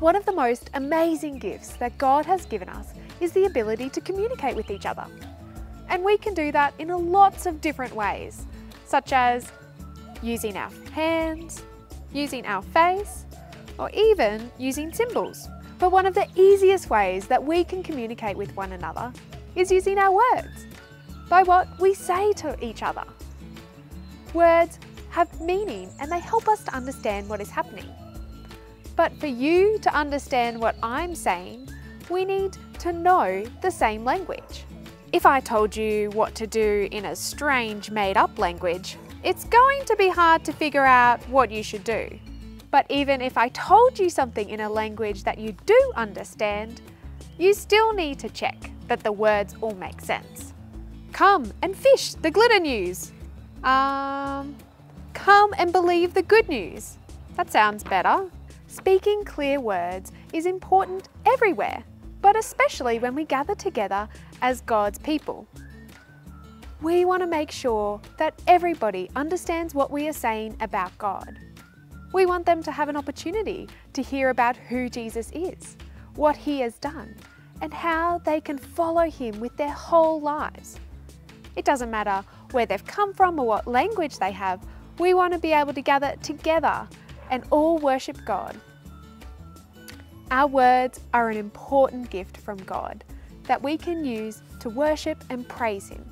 One of the most amazing gifts that God has given us is the ability to communicate with each other. And we can do that in lots of different ways, such as using our hands, using our face, or even using symbols. But one of the easiest ways that we can communicate with one another is using our words, by what we say to each other. Words have meaning and they help us to understand what is happening. But for you to understand what I'm saying, we need to know the same language. If I told you what to do in a strange made up language, it's going to be hard to figure out what you should do. But even if I told you something in a language that you do understand, you still need to check that the words all make sense. Come and fish the glitter news. Um, come and believe the good news. That sounds better. Speaking clear words is important everywhere, but especially when we gather together as God's people. We want to make sure that everybody understands what we are saying about God. We want them to have an opportunity to hear about who Jesus is, what he has done, and how they can follow him with their whole lives. It doesn't matter where they've come from or what language they have, we want to be able to gather together and all worship God. Our words are an important gift from God that we can use to worship and praise Him.